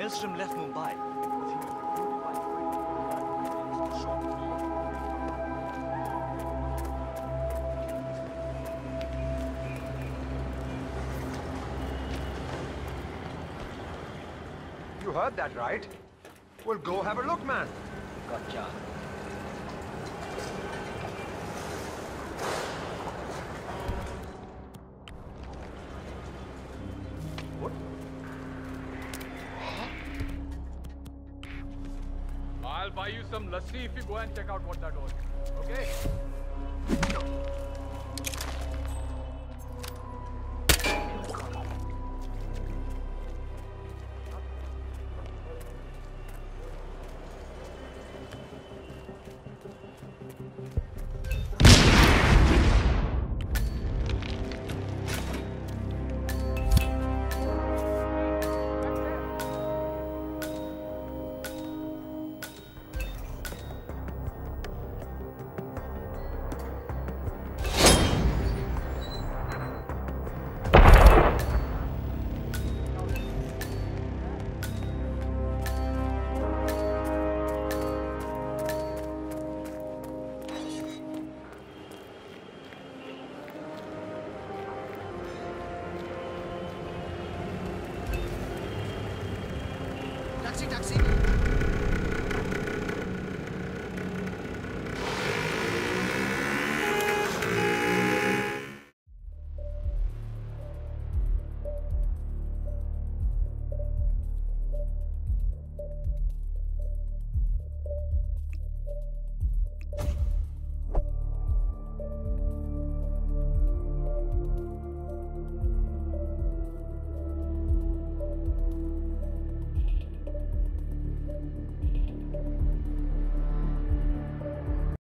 Nystrom left Mumbai. but he was recruited by Britain to short You heard that, right? Well, go have a look, man. Gotcha. What? I'll buy you some lassi if you go and check out what that was. Okay? Taxi taxi